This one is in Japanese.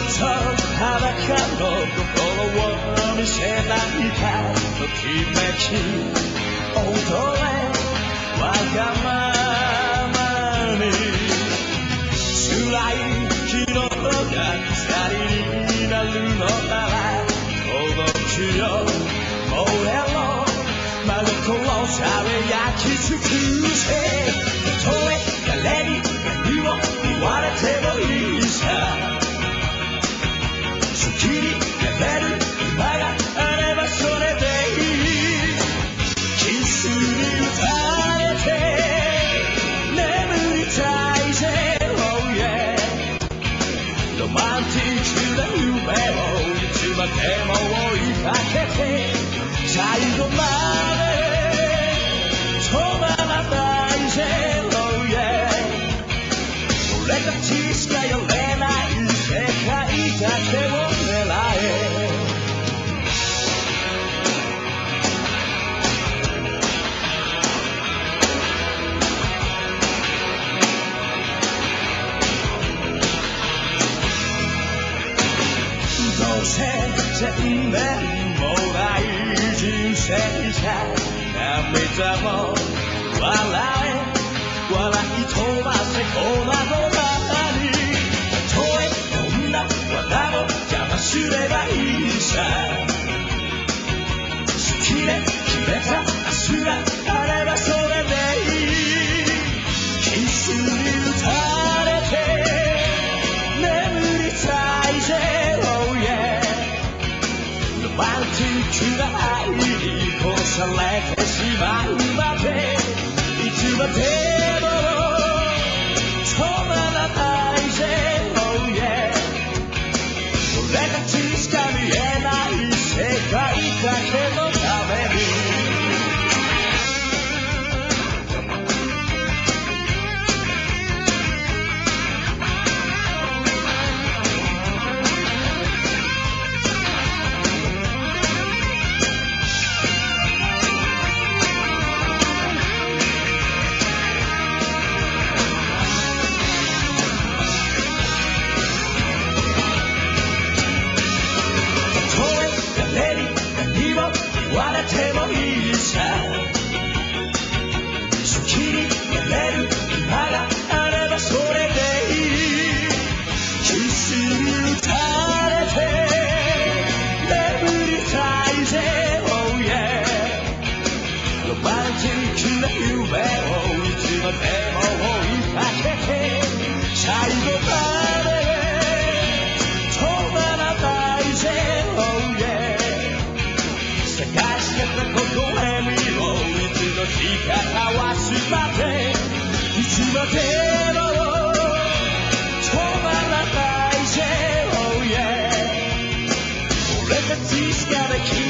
裸の心を見せないかときめき ロマンティックな夢をいつまでも追いかけて最後まで止まらないゼロへ俺たちしか寄れない世界だけ。どせ千年もない人生じゃ涙も笑え笑い飛ばせロマンティックな愛に殺されてしまうまで。いつまで Oh, Gotta keep